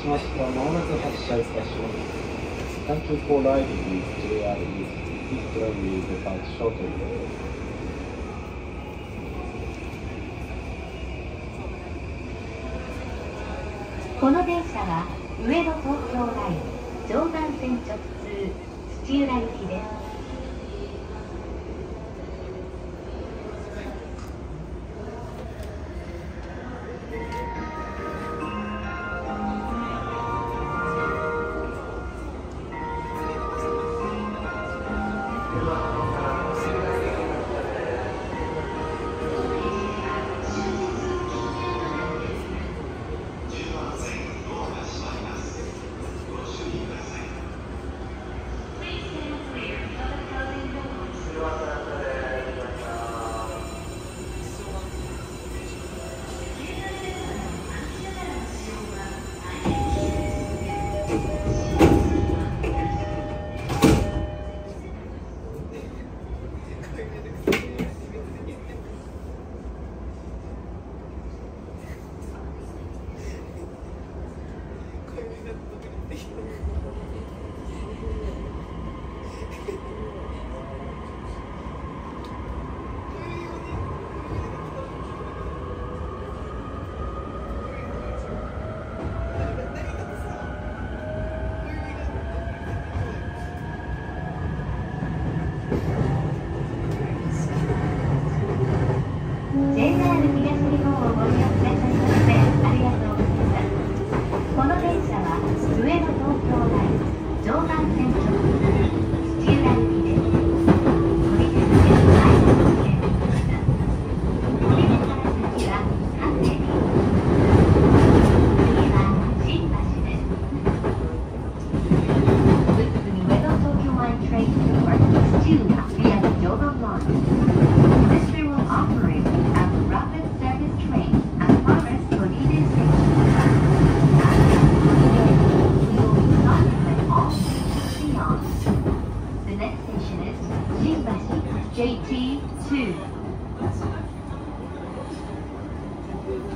しましては、まもなく発車いたします。Thank you for riding with JR East. This train will depart shortly. この電車は上野東京ライン常磐線直通土浦行きです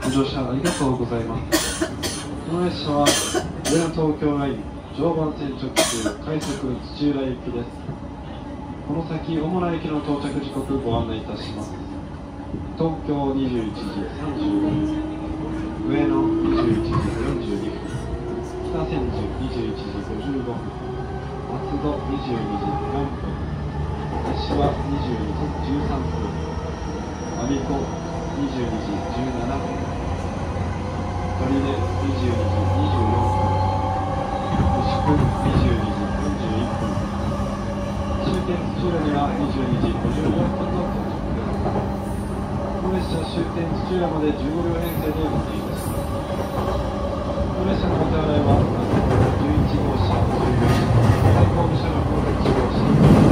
ご乗車ありがとうございます。この列車は上野東京ライン常磐線直通快速土浦行きですこの先主な駅の到着時刻ご案内いたします東京21時35分上野21時42分北千住21時55分松戸22時4分柏22時13分我孫子22時17分砦22時24分牛久22時41分。終点土浦には22時54分の到着ですこの列車終点土浦まで15両編成で乗っていますこの列車のお手洗いは11号車14車最後部車の1号車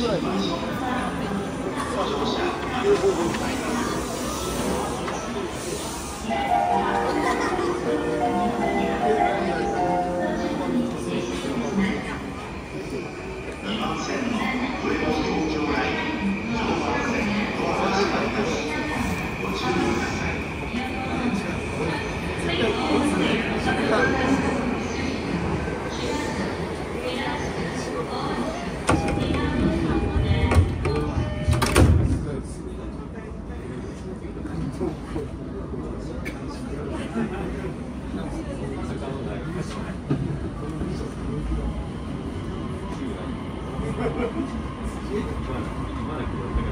ぐらい。まだ来まし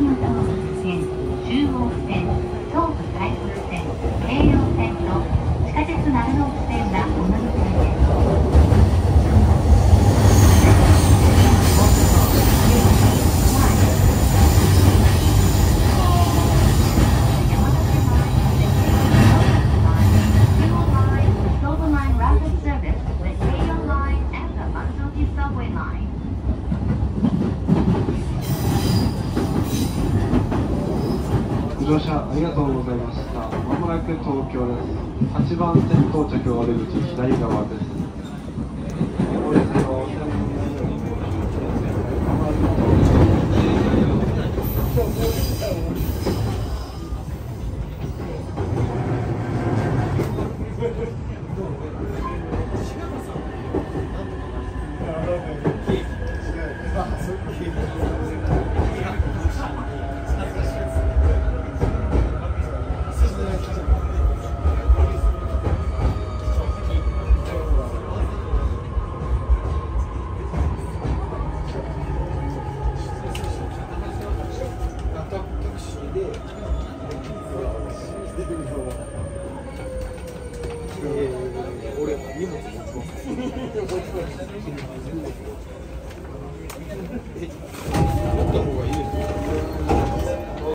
Thank you. ありがとうございました。まもなく東京です。8番線到着は出口左側です。えー